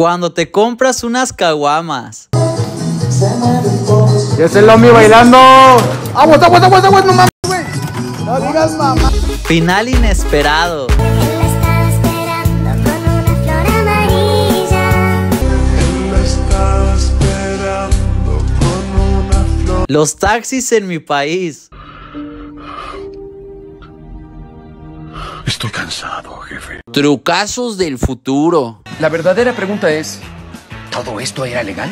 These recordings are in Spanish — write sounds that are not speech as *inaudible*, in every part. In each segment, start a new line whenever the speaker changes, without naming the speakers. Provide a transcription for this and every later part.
Cuando te compras unas caguamas.
Ya es el Lomi bailando. ¡Aguas, aguas, aguas, aguas! ¡No mames, güey! ¡No digas mamá!
Final inesperado.
Él la estaba esperando con una flor amarilla.
Los taxis en mi país.
Estoy cansado, jefe.
Trucazos del futuro.
La verdadera pregunta es, ¿todo esto era legal?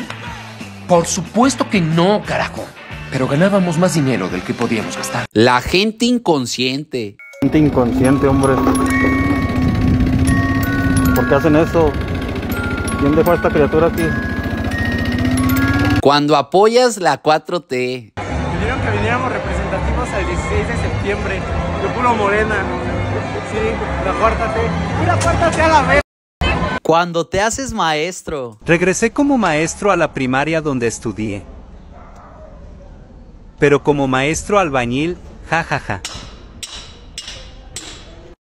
Por supuesto que no, carajo. Pero ganábamos más dinero del que podíamos gastar.
La gente inconsciente.
Gente inconsciente, hombre. ¿Por qué hacen eso? ¿Quién dejó a esta criatura aquí?
Cuando apoyas la 4T.
Pidieron que viniéramos representativos al 16 de septiembre. De puro morena. Sí, la cuarta T. Una cuarta T a la vez.
Cuando te haces maestro.
Regresé como maestro a la primaria donde estudié. Pero como maestro albañil, jajaja.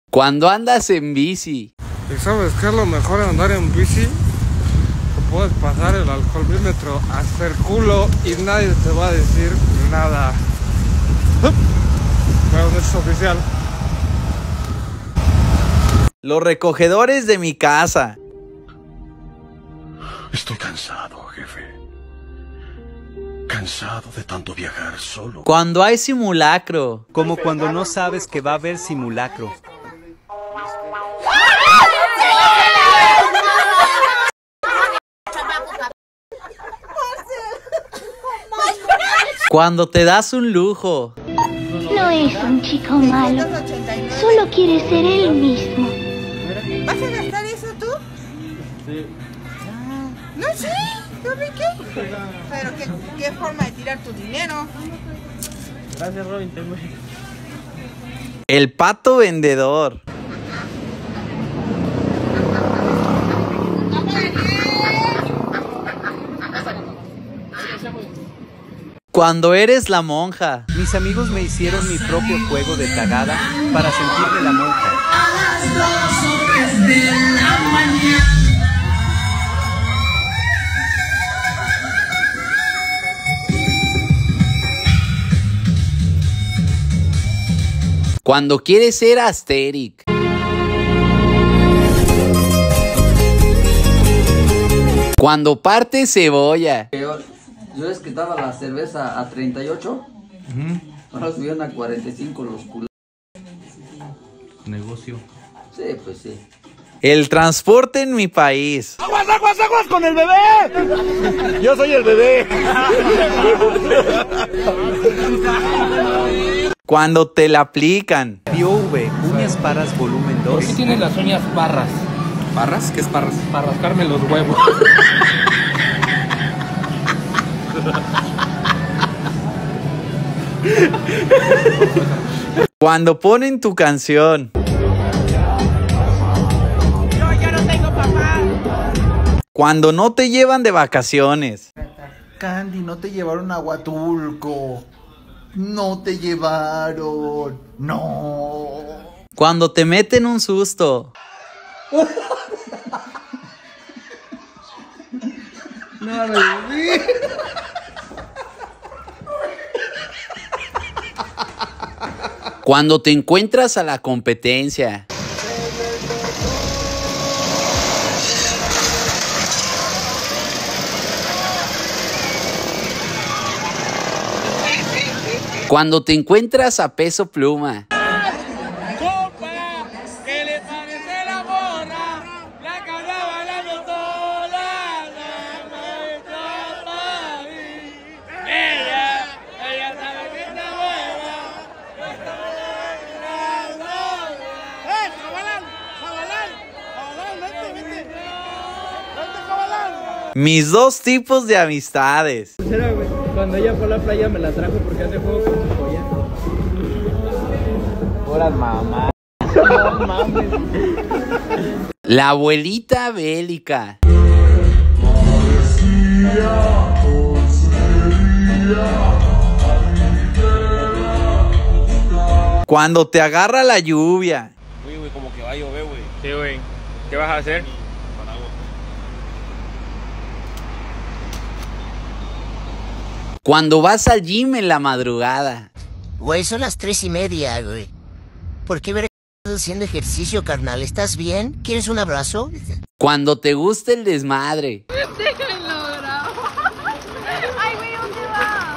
Cuando andas en bici.
¿Y sabes qué es lo mejor de andar en bici? Que puedes pasar el alcoholímetro hasta el culo y nadie te va a decir nada. Pero no es oficial.
Los recogedores de mi casa.
Estoy cansado, jefe. Cansado de tanto viajar solo.
Cuando hay simulacro.
Como cuando no sabes que va a haber simulacro.
Cuando te das un lujo.
No es un chico malo. Solo quiere ser él mismo.
¿Vas a gastar eso tú? Sí. No sé, ¿sabe qué? Pero qué, qué forma de tirar tu dinero.
Gracias, Robin. Te
El pato vendedor. Cuando eres la monja.
Mis amigos me hicieron mi propio juego de tagada para sentir de la monja.
Cuando quieres ser Asterix. Cuando parte cebolla.
Yo, yo les quitaba la cerveza a 38. Ahora subieron a 45 los culos.
Negocio.
Sí, pues sí.
El transporte en mi país.
¡Aguas, aguas, aguas con el bebé! Yo soy el bebé. *laughs*
Cuando te la aplican.
V, uñas paras volumen 2.
tienen las uñas barras?
¿Barras? ¿Qué es parras?
Para rascarme los huevos.
Cuando ponen tu canción.
Yo ya no tengo papá.
Cuando no te llevan de vacaciones.
Candy, no te llevaron a Huatulco. No te llevaron. No.
Cuando te meten un susto. Cuando te encuentras a la competencia. Cuando te encuentras a peso pluma. Mis dos tipos de amistades.
Cuando ella fue a la playa me la trajo porque hace juego con su collar.
Horas mamá.
No mames.
La abuelita bélica. Cuando te agarra la lluvia.
Uy, güey, como que va a llover, güey. Sí, güey. ¿Qué vas a hacer?
Cuando vas al gym en la madrugada.
Güey, son las tres y media, güey. ¿Por qué ver haciendo ejercicio, carnal? ¿Estás bien? ¿Quieres un abrazo?
Cuando te gusta el desmadre.
Déjenlo, bravo. Ay, güey, ¿dónde va?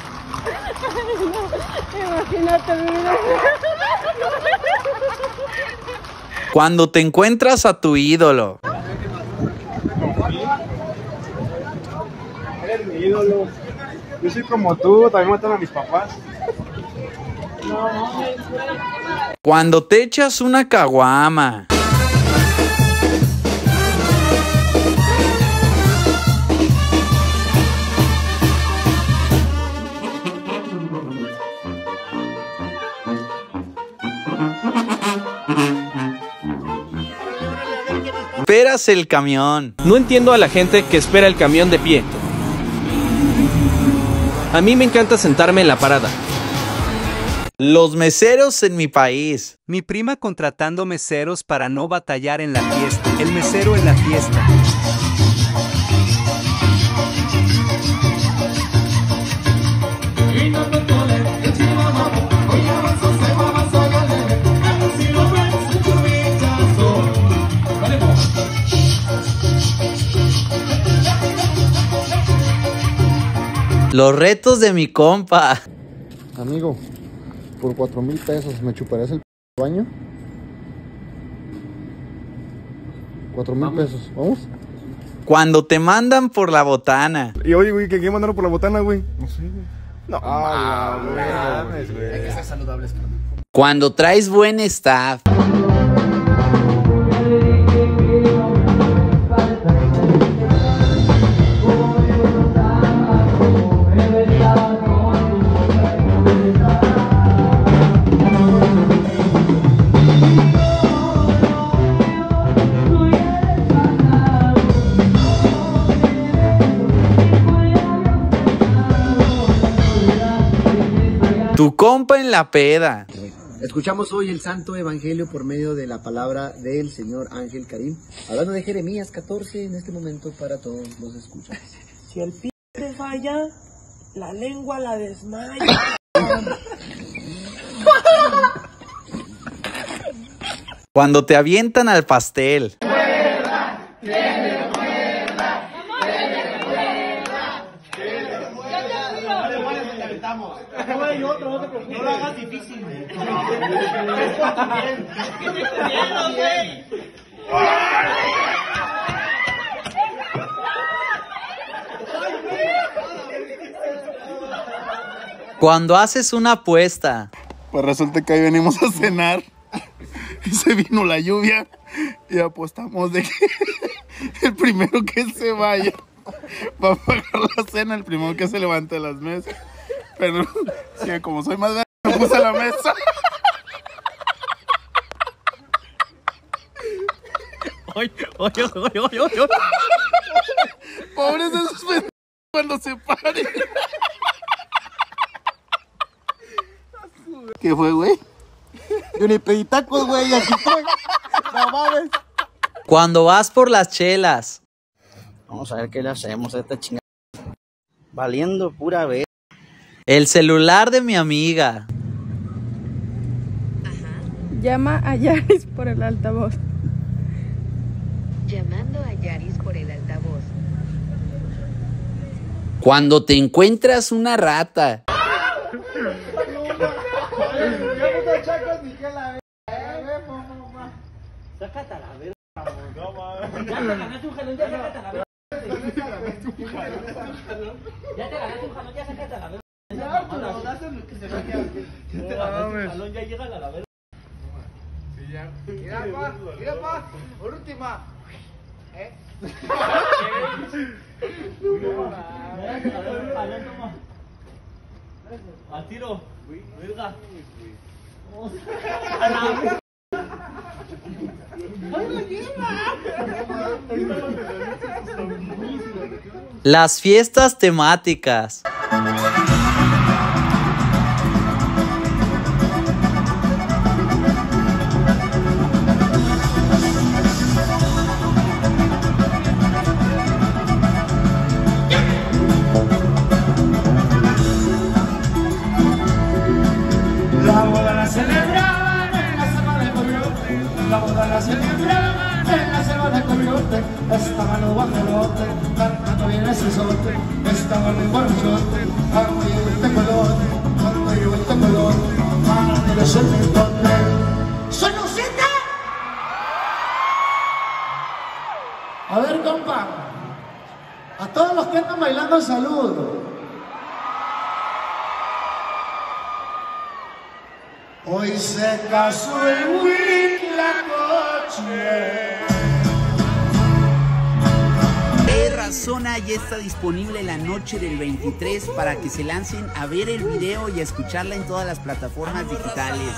Te Imagínate, mira.
Cuando te encuentras a tu ídolo.
Eres mi ídolo. Yo soy como tú, también matan a mis papás.
Cuando te echas una caguama. Esperas el camión.
No entiendo a la gente que espera el camión de pie. A mí me encanta sentarme en la parada.
Los meseros en mi país.
Mi prima contratando meseros para no batallar en la fiesta. El mesero en la fiesta.
Los retos de mi compa.
Amigo, por cuatro mil pesos, ¿me chuparías el p baño? Cuatro mil pesos, ¿vamos?
Cuando te mandan por la botana.
Y oye, güey, ¿qué quién mandaron por la botana, güey? No sé, güey. No, mames, güey.
Hay que ser saludables, carnal.
Cuando traes buen staff. Tu compa en la peda.
Escuchamos hoy el Santo Evangelio por medio de la palabra del Señor Ángel Karim, hablando de Jeremías 14 en este momento para todos los escuchas.
Si el p te falla, la lengua la desmaya.
Cuando te avientan al pastel.
No lo hagas difícil.
Cuando haces una apuesta.
Pues resulta que ahí venimos a cenar. Y se vino la lluvia. Y apostamos de que el primero que se vaya va a pagar la cena, el primero que se levante las mesas. Pero como soy más grande, me puse la mesa.
Oye, oye, oye, oye, oye.
Pobres de esos pendejos cuando se paren. ¿Qué fue, güey? Yo ni pedí tacos, güey, aquí estoy. No mames.
Cuando vas por las chelas.
Vamos a ver qué le hacemos a esta chingada. Valiendo pura vez.
El celular de mi amiga.
Llama a Yaris por el altavoz.
Llamando a Yaris por el altavoz.
Cuando te encuentras una rata.
Sácate a la verga. Ya te ganaste un jalón, ya sácate a la verga. Ya te ganaste un jalón, ya sácate a la verga. Ya, pero dáselo que se vaya. Ya te ganaste un jalón, ya llega a la verga.
Mira, pa, mira, pa. Por última. ¿Eh? *laughs*
Las fiestas temáticas.
Para de los mitote. ¡Soy Lucita! A ver, compa, a todos los que andan bailando, saludo. Hoy se casó el Huitlacoche.
Razona ya está disponible la noche del 23 para que se lancen a ver el video y a escucharla en todas las plataformas digitales.